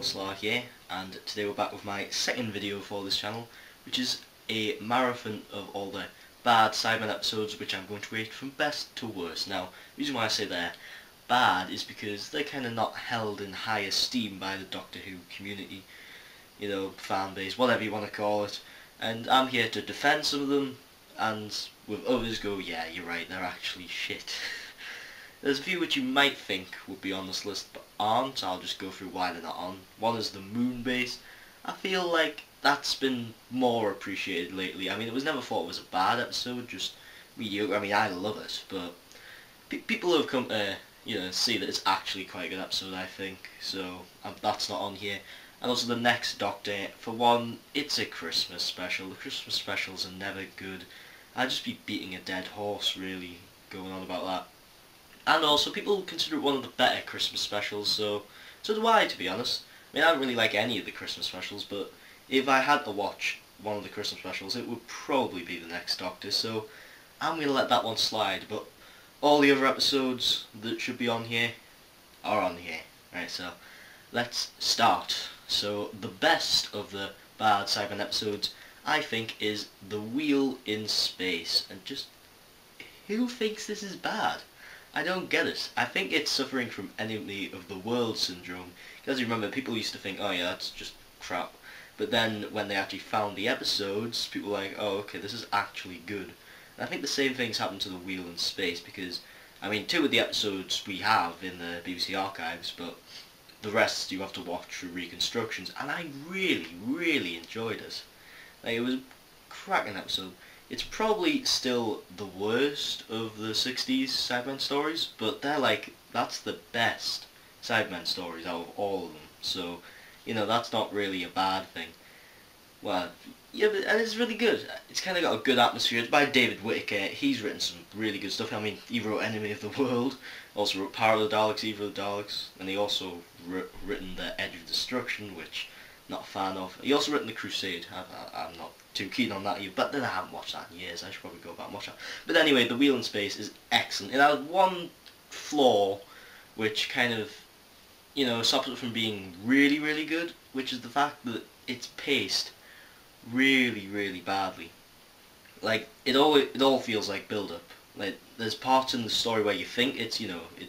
Slarr here, and today we're back with my second video for this channel, which is a marathon of all the bad Cybermen episodes, which I'm going to rate from best to worst. Now, the reason why I say they're bad is because they're kind of not held in high esteem by the Doctor Who community, you know, fan base, whatever you want to call it, and I'm here to defend some of them, and with others go, yeah, you're right, they're actually shit. There's a few which you might think would be on this list but aren't. I'll just go through why they're not on. One is the moon base. I feel like that's been more appreciated lately. I mean, it was never thought it was a bad episode, just mediocre. I mean, I love it, but pe people have come to, you know, see that it's actually quite a good episode, I think. So um, that's not on here. And also the next Doctor, for one, it's a Christmas special. The Christmas specials are never good. I'd just be beating a dead horse, really, going on about that. And also, people consider it one of the better Christmas specials, so so do I, to be honest. I mean, I don't really like any of the Christmas specials, but if I had to watch one of the Christmas specials, it would probably be the next Doctor, so I'm going to let that one slide, but all the other episodes that should be on here are on here. Right, so let's start. So the best of the bad Cybermen episodes, I think, is The Wheel in Space. And just, who thinks this is bad? I don't get it. I think it's suffering from enemy of the world syndrome. Because you remember, people used to think, oh yeah, that's just crap. But then when they actually found the episodes, people were like, oh okay, this is actually good. And I think the same thing's happened to The Wheel in Space because, I mean, two of the episodes we have in the BBC archives, but the rest you have to watch through reconstructions. And I really, really enjoyed it. Like, it was a cracking episode. It's probably still the worst of the 60s Cybermen stories, but they're like, that's the best Cybermen stories out of all of them. So, you know, that's not really a bad thing. Well, yeah, but, and it's really good. It's kind of got a good atmosphere. It's by David Whitaker. He's written some really good stuff. I mean, he wrote Enemy of the World, also wrote the Daleks, Evil of Daleks, and he also written The Edge of Destruction, which not a fan of. He also written The Crusade. I, am not too keen on that either, but then I haven't watched that in years. I should probably go back and watch that. But anyway, The Wheel in Space is excellent. It has one flaw which kind of, you know, stops it from being really, really good, which is the fact that it's paced really, really badly. Like, it all, it all feels like build-up. Like, there's parts in the story where you think it's, you know, it,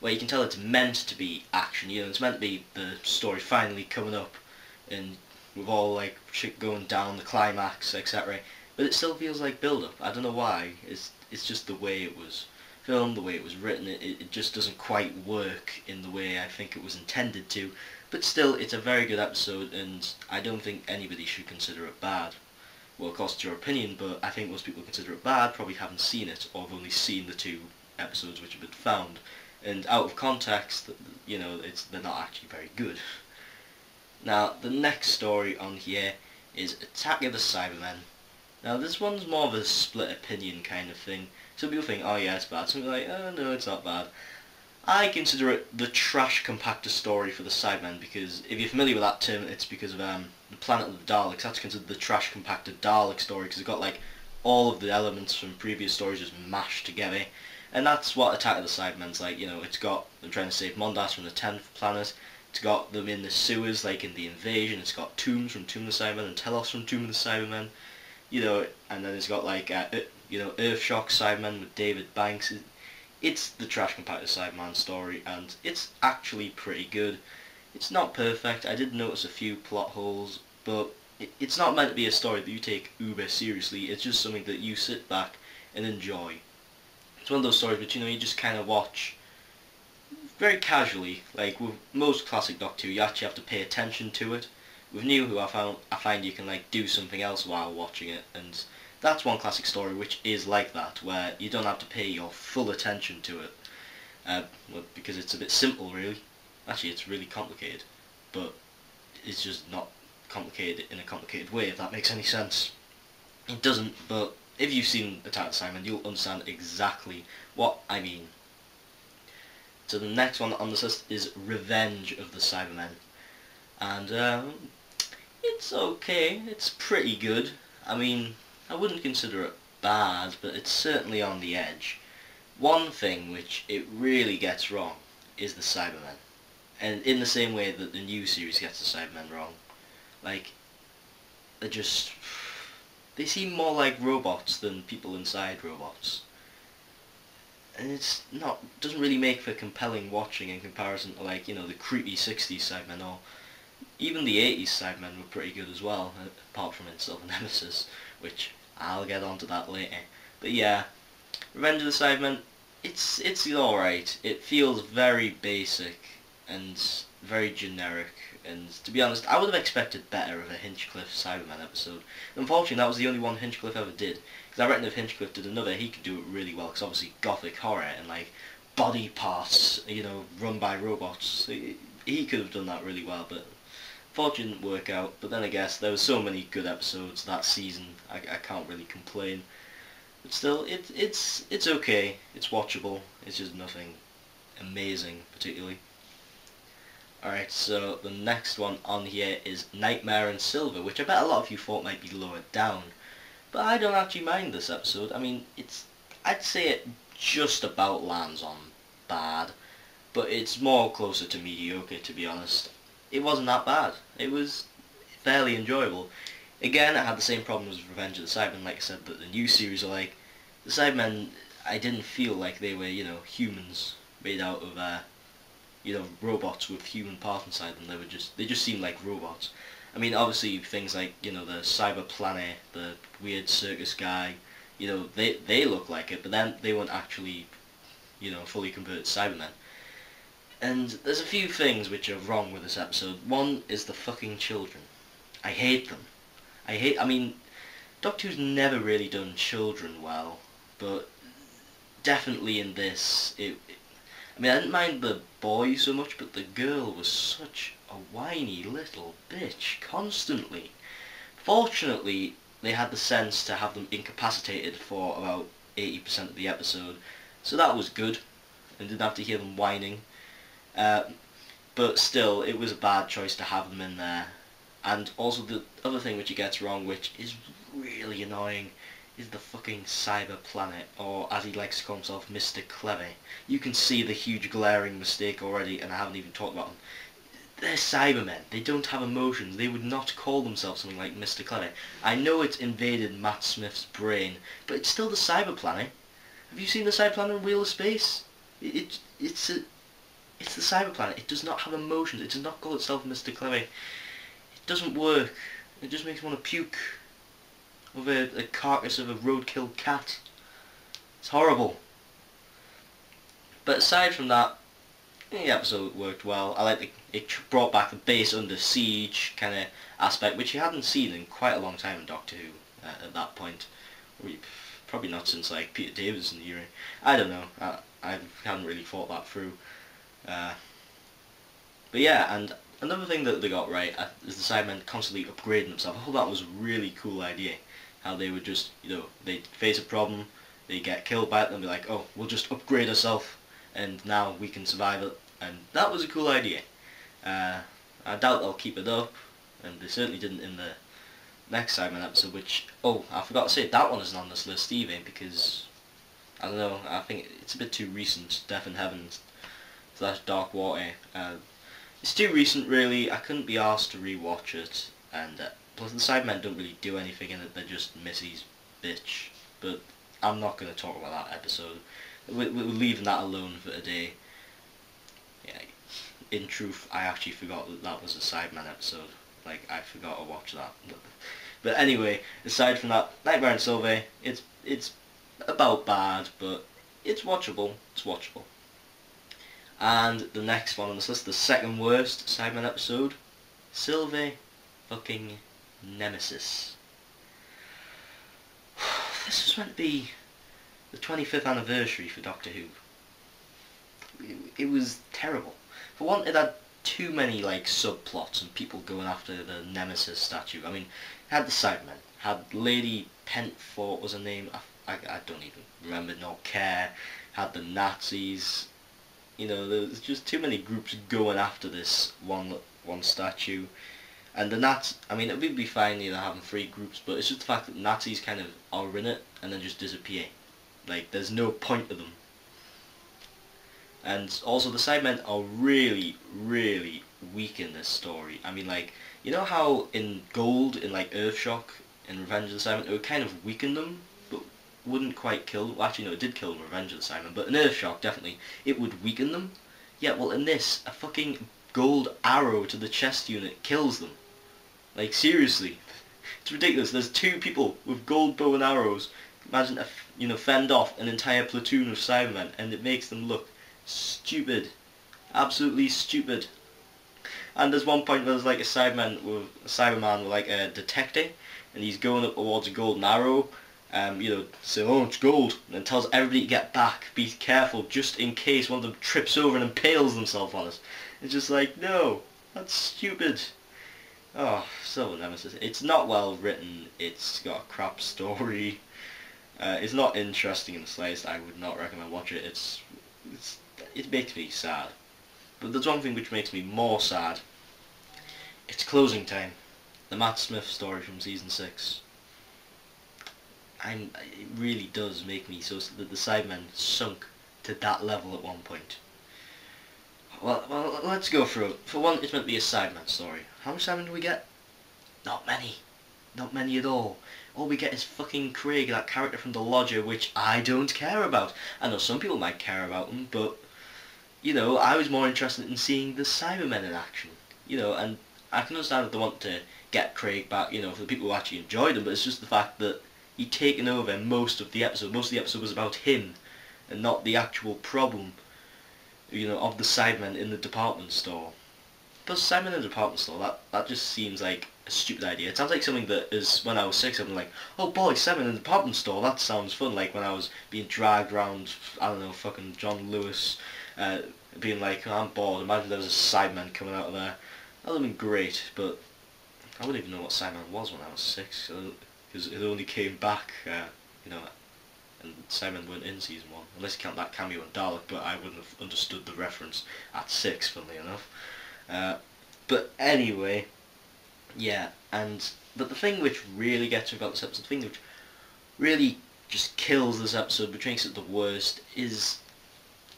where you can tell it's meant to be action, you know, it's meant to be the story finally coming up and with all like shit going down, the climax, etc. But it still feels like build-up. I don't know why. It's it's just the way it was filmed, the way it was written. It it just doesn't quite work in the way I think it was intended to. But still, it's a very good episode, and I don't think anybody should consider it bad. Well, of course, it's your opinion, but I think most people consider it bad probably haven't seen it, or have only seen the two episodes which have been found. And out of context, you know, it's they're not actually very good. Now, the next story on here is Attack of the Cybermen. Now, this one's more of a split opinion kind of thing. Some people think, oh yeah, it's bad. Some people are like, oh no, it's not bad. I consider it the trash compactor story for the Cybermen because if you're familiar with that term, it's because of um, the Planet of the Daleks. That's considered the trash compactor Dalek story because it's got like all of the elements from previous stories just mashed together. And that's what Attack of the Cybermen's like, you know, it's got them trying to save Mondas from the 10th planet, it's got them in the sewers, like in the invasion. It's got Tombs from Tomb of the Cybermen and Telos from Tomb of the Cybermen. You know, and then it's got like, uh, you know, Earthshock Cybermen with David Banks. It's the Trash Compactor Cyberman story, and it's actually pretty good. It's not perfect. I did notice a few plot holes, but it's not meant to be a story that you take uber seriously. It's just something that you sit back and enjoy. It's one of those stories, but you know, you just kind of watch very casually, like with most classic Doctor Who, you actually have to pay attention to it. With New Who, I found I find you can like do something else while watching it, and that's one classic story which is like that, where you don't have to pay your full attention to it, uh, because it's a bit simple, really. Actually, it's really complicated, but it's just not complicated in a complicated way, if that makes any sense. It doesn't, but if you've seen Attack of Cybermen, you'll understand exactly what I mean. So the next one on the list is Revenge of the Cybermen. And um, it's okay, it's pretty good. I mean, I wouldn't consider it bad, but it's certainly on the edge. One thing which it really gets wrong is the Cybermen. and in the same way that the new series gets the Cybermen wrong, like they're just they seem more like robots than people inside robots. And it's not doesn't really make for compelling watching in comparison to like, you know, the creepy 60s Cybermen or even the 80s Cybermen were pretty good as well, apart from in Silver Nemesis, which I'll get onto that later. But yeah, Revenge of the Cybermen, it's it's alright. It feels very basic and very generic and to be honest, I would have expected better of a Hinchcliffe Cyberman episode. Unfortunately, that was the only one Hinchcliffe ever did. Because I reckon if Hinchcliffe did another, he could do it really well. Because obviously, gothic horror and like body parts, you know, run by robots. He, could have done that really well, but fortunately didn't work out. But then I guess there were so many good episodes that season, I, I can't really complain. But still, it, it's it's okay. It's watchable. It's just nothing amazing, particularly. Alright, so the next one on here is Nightmare in Silver, which I bet a lot of you thought might be lowered down. But I don't actually mind this episode. I mean, it's I'd say it just about lands on bad, but it's more closer to mediocre, to be honest. It wasn't that bad. It was fairly enjoyable. Again, I had the same problems with Revenge of the Cybermen, like I said, that the new series are like, the Cybermen, I didn't feel like they were, you know, humans made out of uh, you know robots with human parts inside them. They were just they just seemed like robots. I mean, obviously things like you know the Cyber Planner, the weird circus guy, you know they they look like it, but then they weren't actually you know fully converted Cybermen. And there's a few things which are wrong with this episode. One is the fucking children. I hate them. I hate. I mean, Doctor Who's never really done children well, but definitely in this, it, I mean, I didn't mind the boy so much, but the girl was such a whiny little bitch, constantly. Fortunately, they had the sense to have them incapacitated for about 80% of the episode, so that was good, and didn't have to hear them whining. Uh, but still, it was a bad choice to have them in there. And also the other thing which he gets wrong, which is really annoying, is the fucking cyber planner, or as he likes to call himself, Mr. Clever. You can see the huge glaring mistake already, and I haven't even talked about them. They're Cybermen. They don't have emotions. They would not call themselves something like Mr. Clever. I know it's invaded Matt Smith's brain, but it's still the cyber planner. Have you seen the cyber planner in Wheel of Space? It, it it's a, it's the cyber planner. It does not have emotions. It does not call itself Mr. Clever. It doesn't work. It just makes me want to puke with a, a carcass of a roadkill cat. It's horrible. But aside from that, the episode worked well. I like the, it brought back the base under siege kind of aspect, which you hadn't seen in quite a long time in Doctor Who uh, at that point. Probably not since like Peter Davison era. I don't know. I, I haven't really thought that through. Uh, but yeah, and another thing that they got right uh, is the Cybermen constantly upgrading themselves. I thought that was a really cool idea how they would just, you know, they face a problem, they get killed by it, and be like, oh, we'll just upgrade ourselves, and now we can survive it. And that was a cool idea. Uh, I doubt they'll keep it up, and they certainly didn't in the next Cybermen episode, which, oh, I forgot to say, that one isn't on this list either, because, I don't know, I think it's a bit too recent, Death in Heaven slash Dark Water. Uh, it's too recent, really, I couldn't be asked to rewatch it, and uh, Plus the Cybermen don't really do anything in it, they're just Missy's bitch. But I'm not going to talk about that episode. We're, we're leaving that alone for today. Yeah, in truth, I actually forgot that that was a Cyberman episode. Like, I forgot to watch that. But anyway, aside from that, Nightmare in Silver, it's, it's about bad, but it's watchable. It's watchable. And the next one on this list, the second worst Cyberman episode, Silver fucking Nemesis. This was meant to be the 25th anniversary for Doctor Who. It, it was terrible. For one, it had too many like subplots and people going after the Nemesis statue. I mean, it had the Cybermen, had Lady Peinforte was her name. I, I, I don't even remember nor care. Had the Nazis. You know, there's just too many groups going after this one one statue. And the Nats, I mean, it would be fine, you know, having three groups, but it's just the fact that Nazis kind of are in it and then just disappear. Like, there's no point to them. And also the Cybermen are really, really weak in this story. I mean like, you know how in Gold, in like Earthshock, in Revenge of the Cybermen, it would kind of weaken them, but wouldn't quite kill well, actually no, it did kill them in Revenge of the Cybermen, but in Earthshock, definitely, it would weaken them. Yeah, well in this, a fucking gold arrow to the chest unit kills them. Like seriously. It's ridiculous. There's two people with gold bow and arrows. Imagine, a, you know, fend off an entire platoon of Cybermen, and it makes them look stupid. Absolutely stupid. And there's one point where there's like a Cyberman with a Cyberman with like a detector, and he's going up towards a golden arrow. Um, you know, saying, oh, it's gold, and tells everybody to get back, be careful, just in case one of them trips over and impales themselves on us. It's just like, no, that's stupid. Oh, Silver Nemesis. It's not well written. It's got a crap story. Uh, it's not interesting in the slightest. I would not recommend watching it. It's, it's it makes me sad. But there's one thing which makes me more sad. It's closing time. The Matt Smith story from season six. I'm. It really does make me so that the Cybermen sunk to that level at one point. Well, well, let's go through it. For one, it's meant to be a Cyberman story. How much Cybermen do we get? Not many. Not many at all. All we get is fucking Craig, that character from The Lodger, which I don't care about. I know some people might care about him, but, you know, I was more interested in seeing the Cybermen in action. You know, and I can understand if they want to get Craig back, you know, for the people who actually enjoyed him, but it's just the fact that he'd taken over most of the episode. Most of the episode was about him, and not the actual problem you know, of the Cybermen in the department store. But Cybermen in the department store, that, that just seems like a stupid idea. It sounds like something that is, when I was six, I'm like, oh boy, Cybermen in the department store, that sounds fun. Like when I was being dragged around, I don't know, fucking John Lewis, uh, being like, oh, I'm bored, imagine there was a Cyberman coming out of there. That would have been great, but I wouldn't even know what Cybermen was when I was six, because it only came back, uh, you know, and Cybermen weren't in season one, unless you count that cameo in Dalek, but I wouldn't have understood the reference at six, funnily enough. Uh, but anyway, yeah, and but the thing which really gets me about this episode, the thing which really just kills this episode, which makes it the worst, is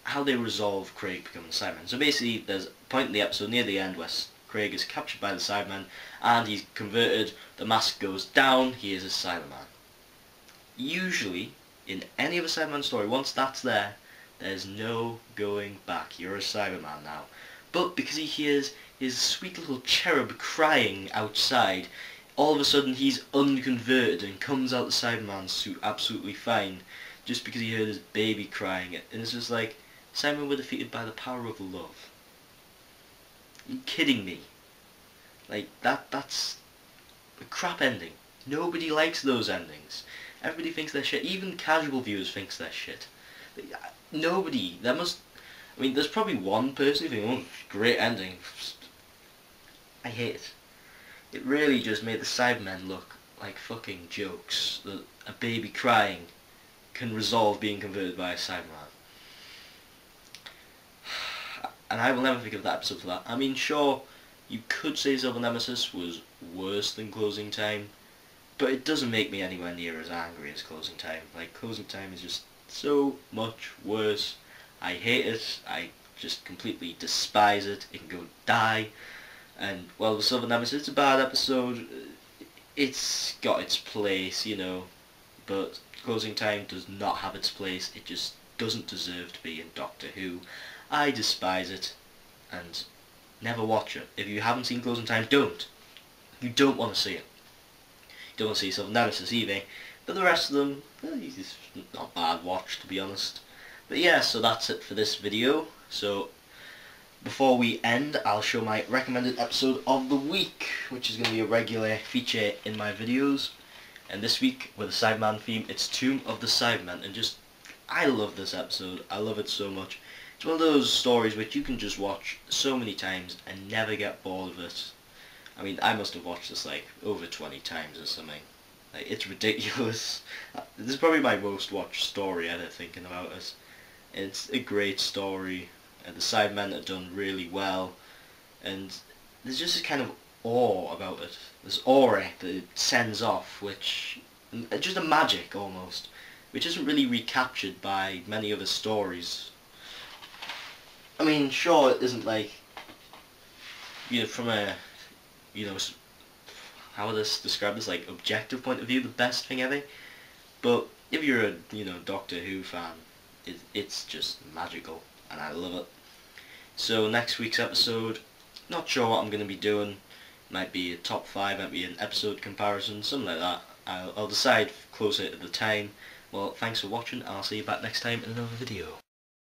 how they resolve Craig becoming a Cyberman. So basically, there's a point in the episode near the end where Craig is captured by the Cyberman, and he's converted, the mask goes down, he is a Cyberman. Usually, in any of a Cyberman story, once that's there, there's no going back. You're a Cyberman now. But because he hears his sweet little cherub crying outside, all of a sudden he's unconverted and comes out the Cyberman suit absolutely fine, just because he heard his baby crying. And it's just like, Cybermen were defeated by the power of love. Are you kidding me? Like, that that's a crap ending. Nobody likes those endings. Everybody thinks they're shit. Even casual viewers thinks they're shit. Nobody. There must. I mean, there's probably one person who thinks, "Oh, great ending." I hate it. It really just made the Cybermen look like fucking jokes. That a baby crying can resolve being converted by a Cyberman. And I will never forgive that episode for that. I mean, sure, you could say Silver Nemesis was worse than Closing Time, but it doesn't make me anywhere near as angry as Closing Time. Like, Closing Time is just so much worse. I hate it. I just completely despise it. It can go die. And, well, the Silver Nemesis, it's a bad episode. It's got its place, you know. But Closing Time does not have its place. It just doesn't deserve to be in Doctor Who. I despise it. And never watch it. If you haven't seen Closing Time, don't. You don't want to see it You don't want to see Silver Nemesis either. But the rest of them, eh, it's not bad watch to be honest. But yeah, so that's it for this video. So before we end, I'll show my recommended episode of the week, which is going to be a regular feature in my videos. And this week, with the Cyberman theme, it's Tomb of the Cybermen. And just, I love this episode. I love it so much. It's one of those stories which you can just watch so many times and never get bored of it. I mean, I must have watched this like over 20 times or something. Like, it's ridiculous. This is probably my most watched story ever thinking about it. It's a great story, and the Cybermen are done really well, and there's just a kind of awe about it. This aura that it sends off, which, just a magic almost, which isn't really recaptured by many other stories. I mean, sure, it isn't like, you know, from a, you know, how would this describe this, like, objective point of view, the best thing ever. But if you're a, you know, Doctor Who fan, it, it's just magical, and I love it. So next week's episode, not sure what I'm going to be doing. Might be a top 5, might be an episode comparison, something like that. I'll, I'll decide closer to the time. Well, thanks for watching, I'll see you back next time in another video.